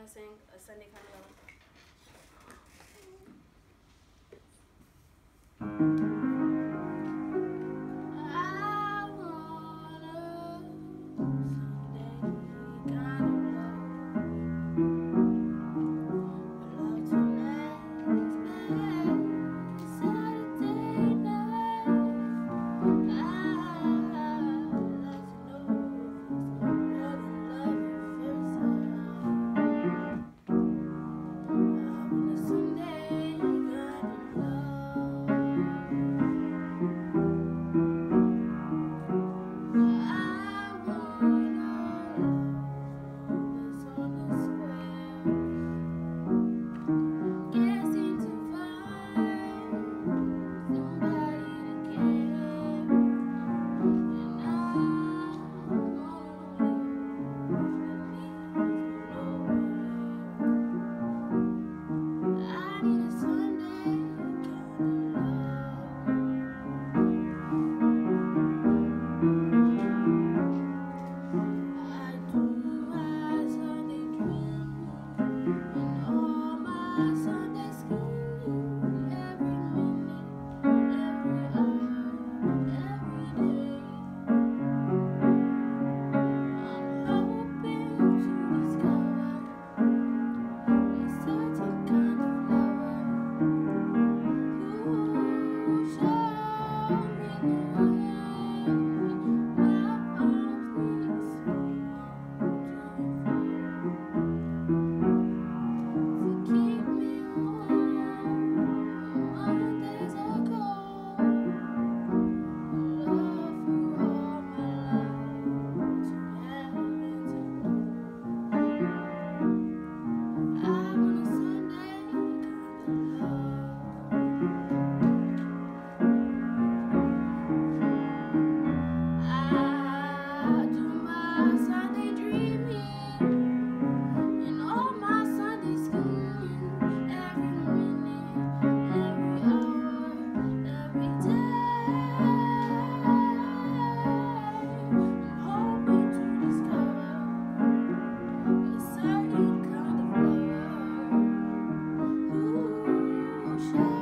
to sing a Sunday Carnival? ocean.